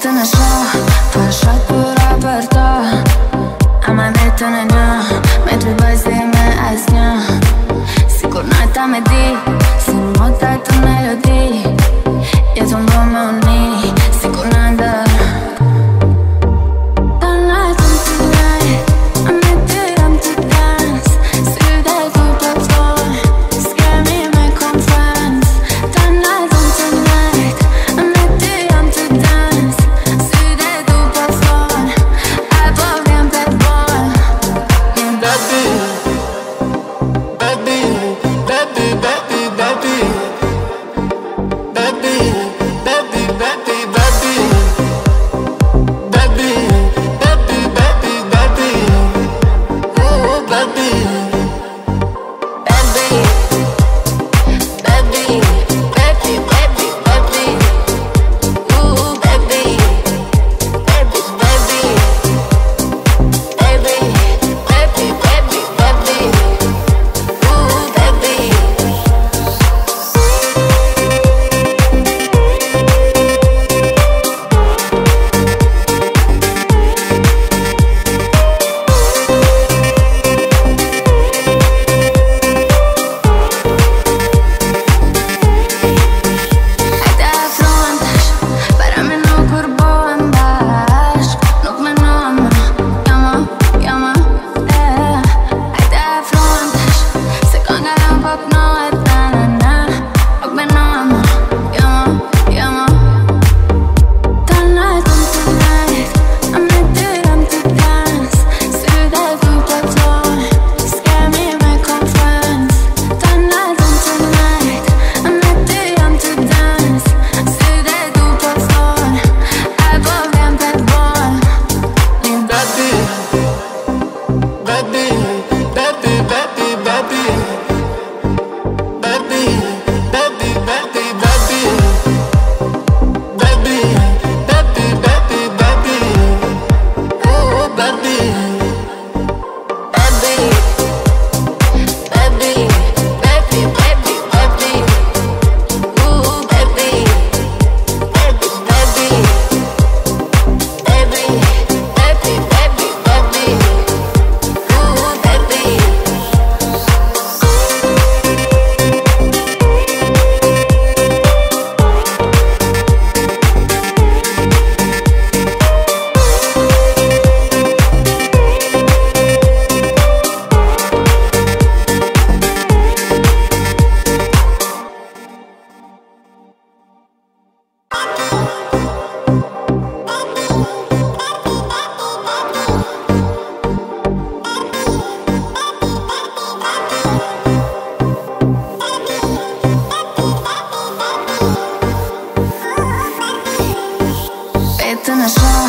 vetën e shoh Pa shok për a për ta Ama vetën e një Me të bëjzi me as një Sikur nëjta me di Si në mota të melodi Si Это наша